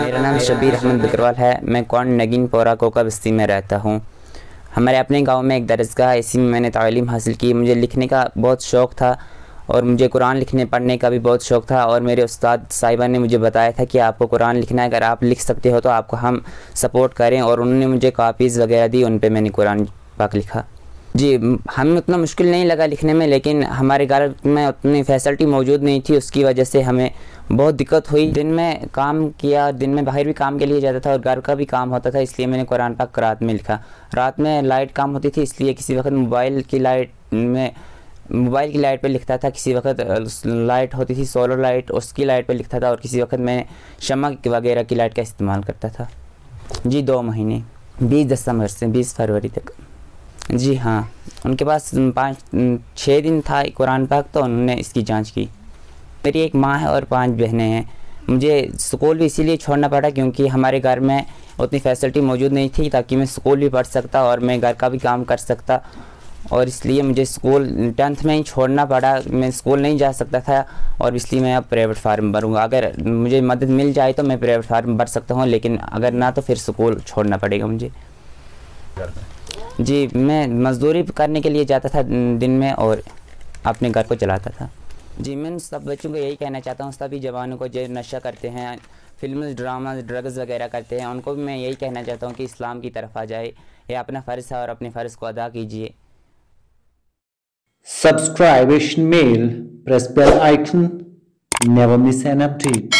मेरा नाम शबीर अहमद बकरवाल है मैं कौन नगीन पोरा कोका बस्ती में रहता हूँ हमारे अपने गांव में एक दरसगाह है इसी में मैंने तालीम हासिल की मुझे लिखने का बहुत शौक़ था और मुझे कुरान लिखने, पढ़ने का भी बहुत शौक़ था और मेरे उस्ताद साहिबा ने मुझे बताया था कि आपको कुरान लिखना है, अगर आप लिख सकते हो तो आपको हम सपोर्ट करें और उन्होंने मुझे कापीज़ वगैरह दी, उन पर मैंने कुरान पाक लिखा। जी, हमें उतना मुश्किल नहीं लगा लिखने में, लेकिन हमारे घर में उतनी फैसिलिटी मौजूद नहीं थी, उसकी वजह से हमें बहुत दिक्कत हुई। दिन में काम किया, दिन में बाहर भी काम के लिए जाता था और घर का भी काम होता था, इसलिए मैंने कुरान पाक रात में लिखा। रात में लाइट काम होती थी, इसलिए किसी वक्त मोबाइल की लाइट में मोबाइल की लाइट पे लिखता था, किसी वक्त लाइट होती थी सोलर लाइट उसकी लाइट पे लिखता था और किसी वक्त मैं शमा वगैरह की लाइट का इस्तेमाल करता था। जी, दो महीने, बीस दिसंबर से बीस फरवरी तक। जी हाँ उनके पास पाँच, छः दिन था कुरान पाक तो उन्होंने इसकी जाँच की। मेरी एक माँ है और पाँच बहनें हैं। मुझे स्कूल भी इसीलिए छोड़ना पड़ा क्योंकि हमारे घर में उतनी फैसिलिटी मौजूद नहीं थी ताकि मैं स्कूल भी पढ़ सकता और मैं घर का भी काम कर सकता। और इसलिए मुझे स्कूल, टेंथ में ही छोड़ना पड़ा। मैं स्कूल नहीं जा सकता था और इसलिए मैं अब प्राइवेट फार्म भरूँगा अगर मुझे मदद मिल जाए तो मैं प्राइवेट फार्म भर सकता हूँ, लेकिन अगर ना तो फिर स्कूल छोड़ना पड़ेगा मुझे। जी, मैं मज़दूरी करने के लिए जाता था दिन में और अपने घर को चलाता था। जी, मैं सब बच्चों को यही कहना चाहता हूँ, सभी जवानों को जो नशा करते हैं, फ़िल्म, ड्रामा, ड्रग्स वगैरह करते हैं, उनको भी मैं यही कहना चाहता हूँ कि इस्लाम की तरफ़ आ जाए, ये अपना फ़र्ज़ है और अपने फ़र्ज़ को अदा कीजिए। Subscribe Mail, press bell icon, never miss an update.